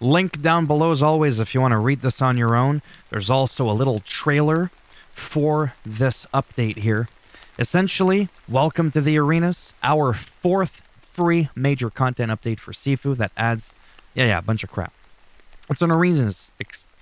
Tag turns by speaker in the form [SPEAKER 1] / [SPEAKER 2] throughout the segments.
[SPEAKER 1] Link down below as always if you want to read this on your own. There's also a little trailer for this update here. Essentially, welcome to the arenas, our fourth free major content update for Sifu that adds, yeah, yeah, a bunch of crap. It's an arenas,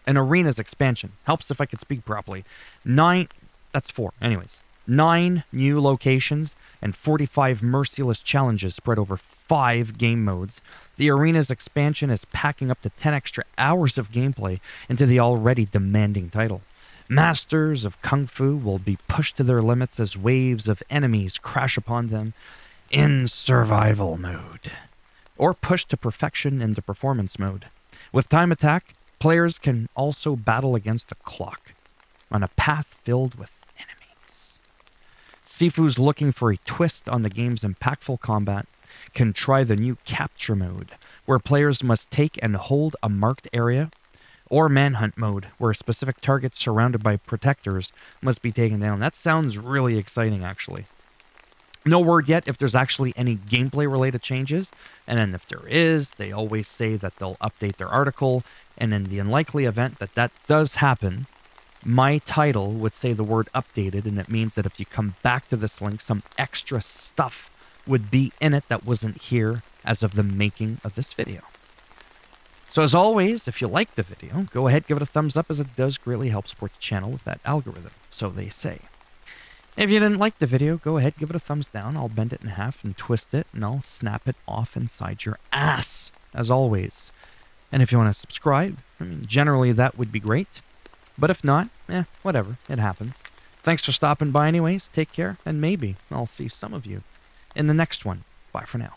[SPEAKER 1] an arenas expansion. Helps if I could speak properly. Nine, that's four. Anyways, nine new locations and 45 merciless challenges spread over five game modes. The arena's expansion is packing up to 10 extra hours of gameplay into the already demanding title. Masters of Kung Fu will be pushed to their limits as waves of enemies crash upon them in survival mode, or pushed to perfection into performance mode. With time attack, players can also battle against the clock on a path filled with. Sifu's looking for a twist on the game's impactful combat can try the new capture mode, where players must take and hold a marked area or manhunt mode, where specific targets surrounded by protectors must be taken down. That sounds really exciting, actually. No word yet if there's actually any gameplay related changes, and then if there is, they always say that they'll update their article, and in the unlikely event that that does happen, my title would say the word updated, and it means that if you come back to this link, some extra stuff would be in it that wasn't here as of the making of this video. So as always, if you like the video, go ahead, give it a thumbs up as it does greatly help support the channel with that algorithm, so they say. If you didn't like the video, go ahead, give it a thumbs down. I'll bend it in half and twist it, and I'll snap it off inside your ass, as always. And if you want to subscribe, I mean, generally that would be great. But if not, eh, whatever, it happens. Thanks for stopping by anyways, take care, and maybe I'll see some of you in the next one. Bye for now.